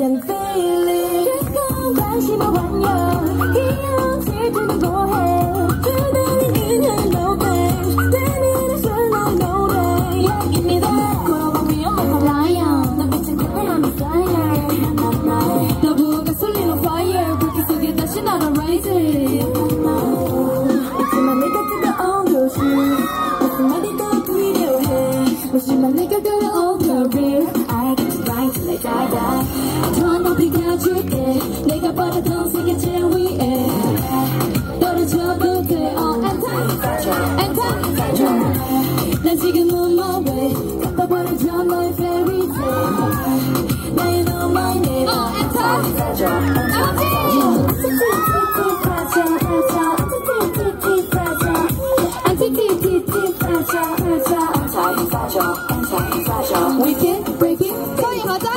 can feel it 뜨거운 관심을 완료 귀여운 질투는 뭐해 필요해 무심한 내가 걸어온 career I get to right till I die die 더 높이 가줄게 내가 버렸던 세계 제일 위에 떨어져도 돼 Oh enter enter 난 지금 on my way 갖다 버려줘 너의 fairy tale Now you know my name Oh enter We can break it, 사용하자.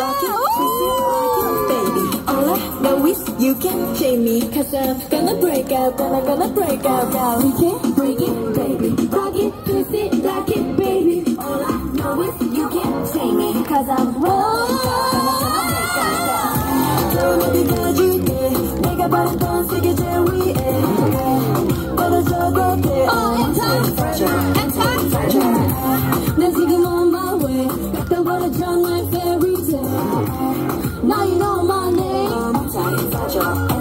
baby. All I know is you can shame me, cause I'm gonna break out, gonna gonna break out now. We can break it, baby. Rock it, twist it, lock it, baby. All I know is you can shame me, cause I'm gonna gonna break out now. 더 높이 가줄게, 내가 바랬던 Now you know my name. I'm tired,